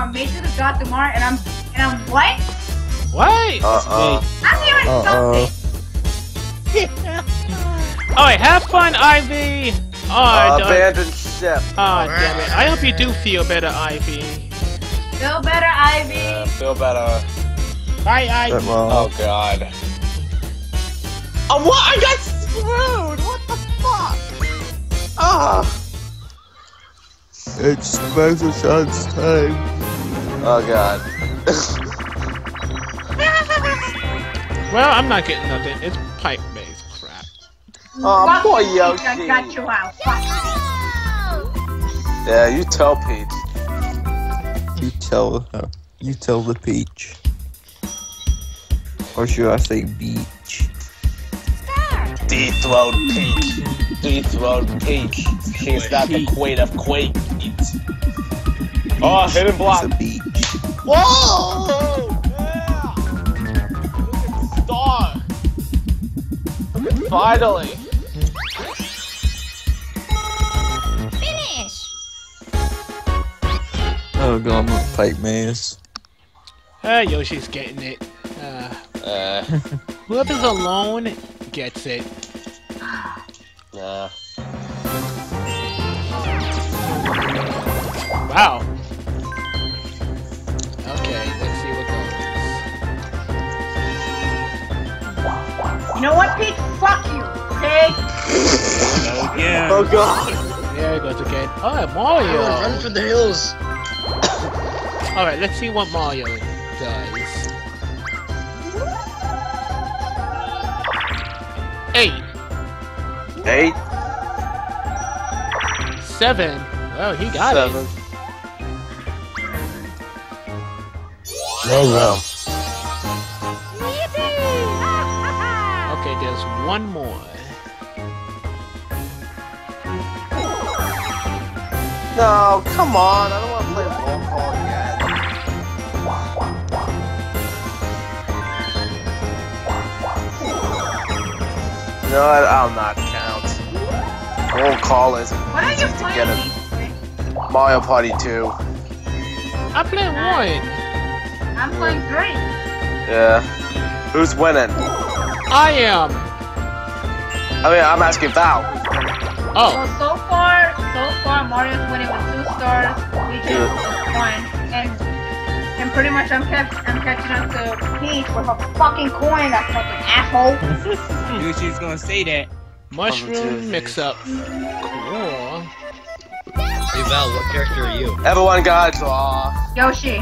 um made to the God tomorrow, and I'm and I'm what? What? Uh-uh. I'm hearing Uh-oh. something. Alright, have fun, Ivy! Oh, Uh, abandoned ship. Aw, damn it. I hope you do feel better, Ivy. Feel better, Ivy. Yeah, feel better. Bye, Ivy. Well, Oh god. Oh, what? I got screwed! What the fuck? Ah! it's Special Shot's time. Oh god. Well, I'm not getting nothing. It's pipe-based crap. Oh, Fuck poor you, I Yoshi. got you out. Fuck Yeah, you tell Peach. You tell her. You tell the peach. Or should I say beach? Dethrone Peach. Dethrone Peach. She's not the queen of queens. Oh, hidden block. It's a beach. Whoa! Star! Finally! Finish! Oh god, I'm a pipe maze. Uh, Yoshi's getting it. Uh, Uh, whoever's alone gets it. nah. Wow. You know what, Pete? Fuck you, okay? Yeah. Oh god! There it goes again. Oh, Mario! Run for the hills. Alright, let's see what Mario does. Eight, Eight, seven. Well, he got seven. it. Oh Okay, one more. No, come on. I don't want to play roll call again. You know? I'll not count. Roll call isn't What easy to get a Mario Party 2. I played one. I'm playing three. Yeah. Who's winning? I am. I mean, I'm asking Val. Oh, Well, so far, so far, Mario's winning with two stars, Peach is with one, and and pretty much I'm catch, I'm catching up to Peach with her fucking coin, that fucking asshole. Knew she was gonna say that. mushroom mix-up. Cool. Hey Val, what character are you? Everyone got a draw. Yoshi.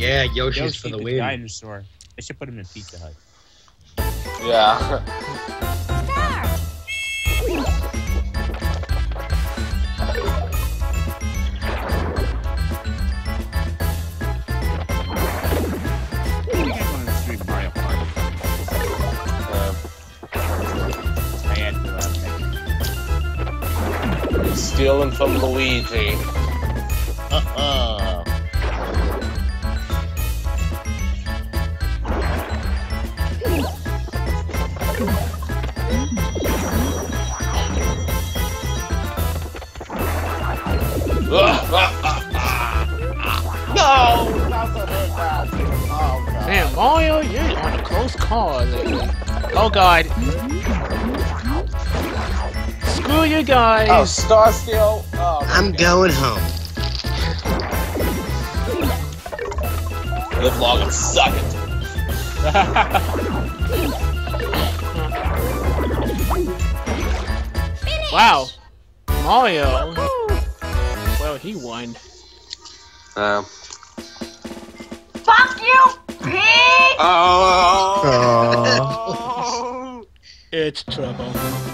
Yeah, Yoshi's Yoshi for the the win. dinosaur. They should put him in Pizza Hut. Yeah. Make it. Stealing from Luigi. Uh-uh. no! Not the hurt. Oh god. Man, Mario, you're on a close call lately. Oh god. Screw you Oh, guys. Star Steal. Oh, I'm okay. going home. Live long and suck it. Wow. Mario. Well, he won. Um. Fuck you, Peach! Oh. Aww. It's trouble.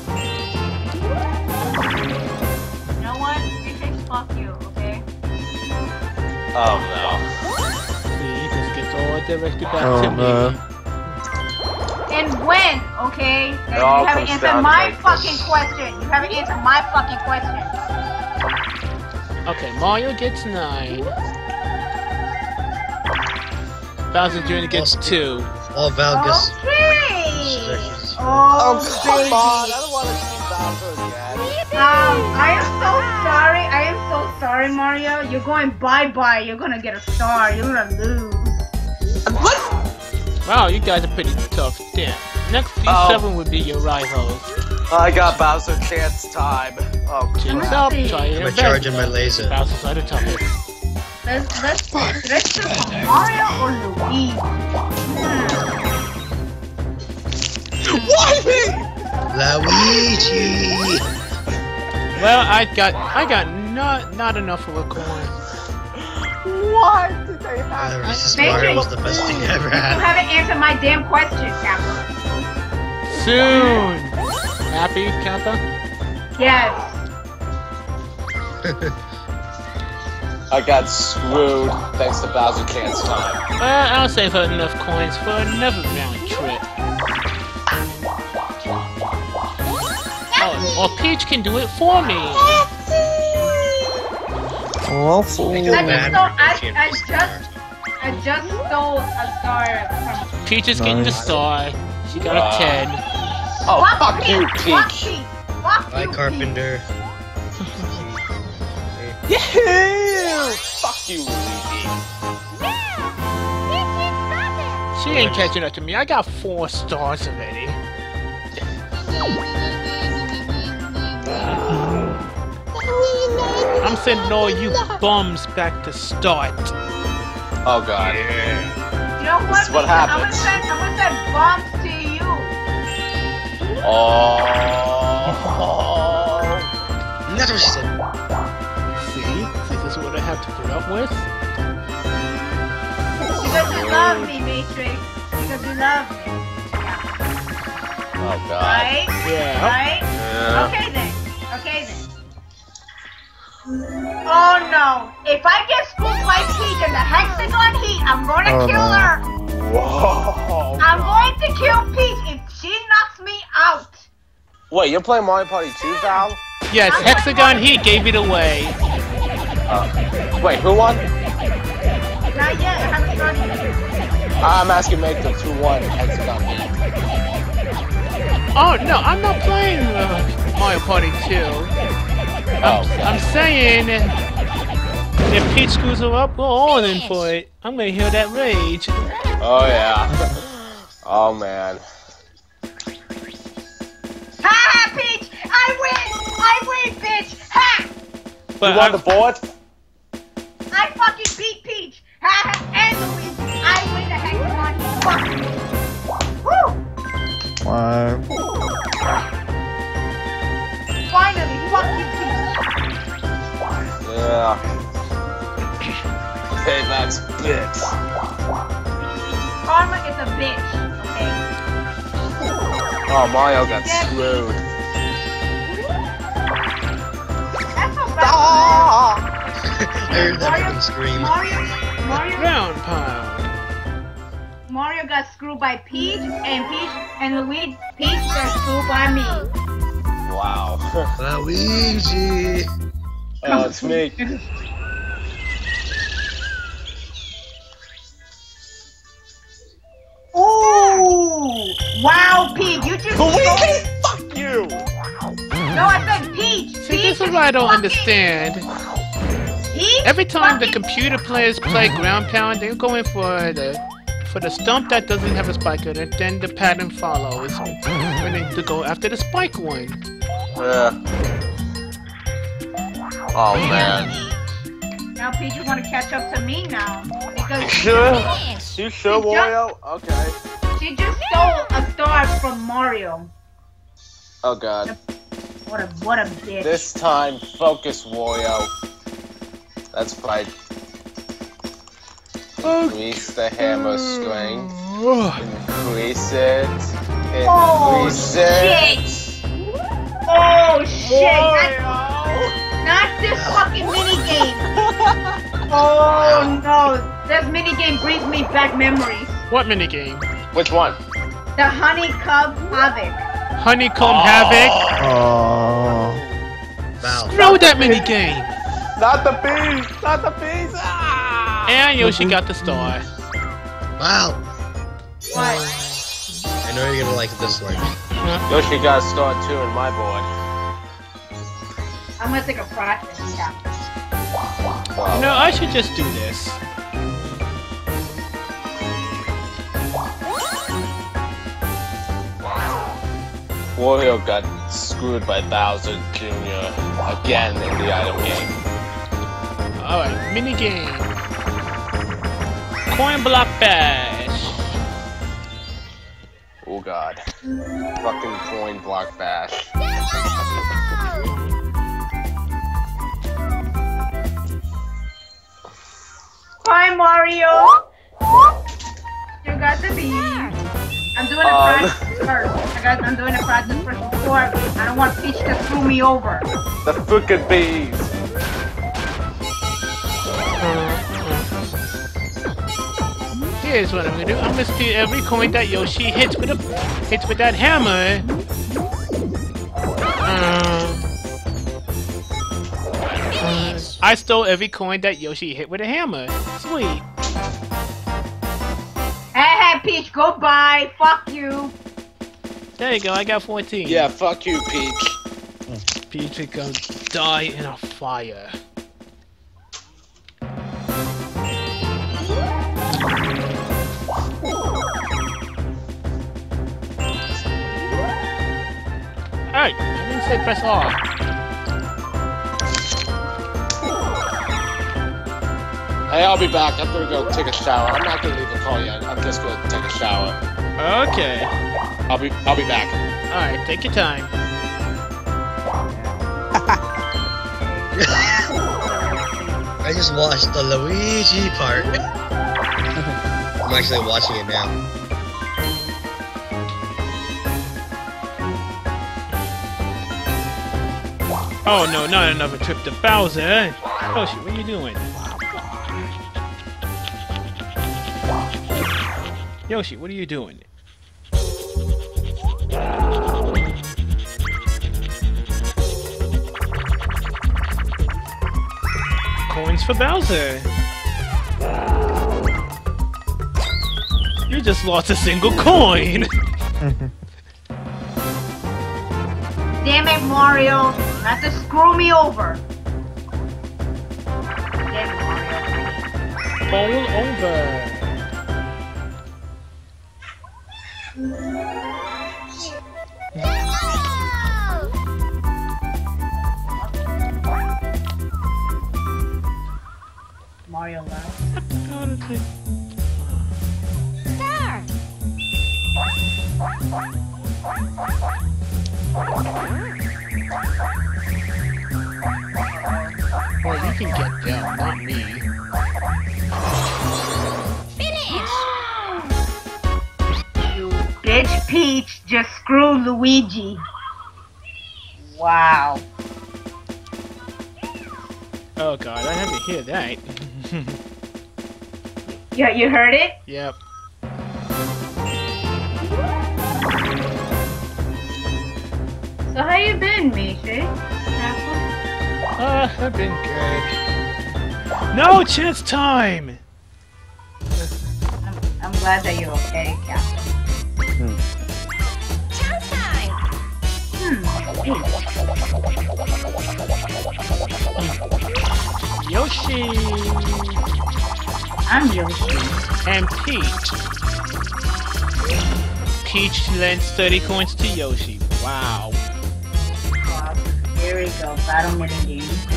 Gets all directed back Oh, to me. no. And when, okay? And It you haven't answered down my to this. question. You haven't answered my fucking question. Okay, Mario gets nine. Bowser Jr. gets two. All Val gets Okay. Oh, Oh come baby. on! I don't want to see Bowser again. Um, I am so sorry. I am so sorry, Mario. You're going bye bye. You're gonna get a star. You're gonna lose. What? Wow, you guys are pretty tough. Damn. Next D7 would be your rivals. I got Bowser chance time. Oh, Chin Let's up, try your I'm best. charging my laser. Bowser's at of top. Let's let's let's do Mario or Luigi. Hmm. Why me? Luigi! Well, I got I got not not enough of a coin. Why did they have? Uh, Reese's Thank Mario you. was the best thing I ever You haven't answered my damn question, Kappa. Soon. Happy, Kappa? Yes. I got screwed thanks to Bowser chance time. Well, I'll save her enough coins for another round trip. Oh, or Peach can do it for me. Awful. I feel I bad just stole. I, Peachy and I Reese's just. I just stole a star from. Peach is getting the star. She got a Wow. 10. Oh, Fuck fuck you, Pete. Fuck Peach. Pete. Fuck Bye, you, Carpenter. Yahoo! Fuck you, Luigi. She ain't catching up to me. I got four stars already. I'm sending oh, all you bums back to start. Oh god. You know what? This is what Pete? I'm gonna happens. send. I'm gonna send bombs to you. Oh. That's what she said. See? See, this is what I have to put up with? Because you love me, Matrix. Because you love me. Oh god. Right? Yeah. Right? Yeah. Okay then. Okay then. Oh no! If I get screwed by Peach and the hexagon heat, I'm gonna Oh, kill no. her. Whoa. I'm going to kill Peach if she knocks me out. Wait, you're playing Mario Party 2, Val? Yes, Hexagon Heat gave it away. Uh, wait, who won? Not yet. I haven't started yet. I'm asking make the 2-1 Hexagon Heat. Oh, no, I'm not playing uh, Mario Party 2. Oh, I'm god. saying if Peach screws her up, we're all in for it. I'm gonna hear that rage. Oh yeah. Oh man. Ha ha, Peach! I win! I win, bitch! Ha! But you want I- the board? I fucking beat Peach! Ha ha! And Luigi! I win the hexagon. Fuck! Woo! Wow. Yeah. Payback's bitch. Karma is a bitch, okay? Oh, Mario got screwed. That's so bad. Ah! I heard that fucking scream. Mario, Mario, Ground pound. Mario got screwed by Peach, and Peach and Luigi, Peach got screwed by me. Wow. Luigi! Oh, it's me. Ooh! Wow, Peach, you just Luigi, fuck you! No, I said Peach. See, Peach this is is what I don't fucking- understand. Peach Every time the computer players play ground pound, they're going for the for the stump that doesn't have a spike on it. Then the pattern follows when they to go after the spike one. Yeah. Oh man. Now Peach is gonna catch up to me now because Sure. You sure. Wario? Okay. she just stole a star from Mario. Oh god. What a what a bitch. This time, focus, Wario. Let's fight. Increase the hammer strength. Mm. Increase it. oh Increase it. shit! Fucking mini game. Oh no! This mini game brings me back memories. What minigame? Which one? The Honeycomb Havoc. Honeycomb Havoc? Oh. Val. Throw that minigame! Not the bees! Not the bees! Ah! And Yoshi got the star. Wow. What? I know you're gonna like this one. Yoshi got a star too in my board. I'm gonna take a practice. Yeah. Wow. No, I should just do this. Wario got screwed by Bowser Jr. again in the item game. Alright, mini game. Coin block bash. Oh god. Fucking coin block bash. Mario. You got the beat. I'm doing a Um. practice first. I got, I'm doing a practice first before I don't want Peach to screw me over. The fucking bees! Here's what I'm gonna do. I'm gonna steal every coin that Yoshi hits with a hits with that hammer. I stole every coin that Yoshi hit with a hammer. Sweet. Hey, hey, Peach, go bye. Fuck you. There you go. I got 14. Yeah, fuck you, Peach. Peach is gonna die in a fire. Alright, I didn't say press R. Hey, I'll be back. I'm gonna go take a shower. I'm not gonna leave the call yet. I'm just gonna take a shower. Okay. I'll be I'll be back. Alright, take your time. I just watched the Luigi part. I'm actually watching it now. Oh no, not another trip to Bowser. Eh? Yoshi, what are you doing? Yoshi, what are you doing? Coins for Bowser. You just lost a single coin. Damn it, Mario. Have to screw me over. Damn it, Mario. Bowl over. Wow. Oh god, I had to hear that. Yeah, you heard it? yep. So how you been, Mishi? Uh, I've been good. No chance time! I'm, I'm glad that you're okay, Captain. Mm. Yoshi I'm Yoshi. and Peach. Peach lends 30 coins to Yoshi. Wow. Wow. Here we go. Battle mini game.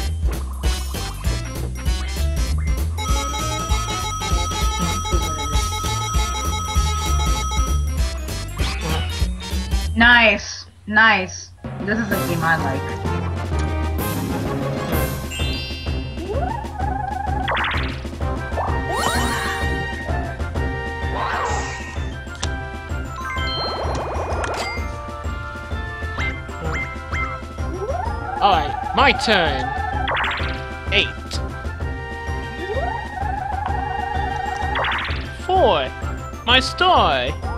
Nice, nice. This is a game I like. Alright, my turn. Eight. Four. My star.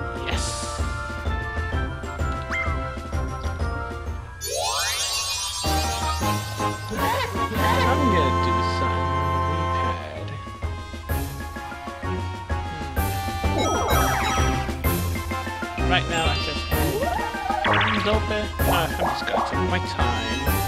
Right now, I just. Uh, I'm just gonna take my time.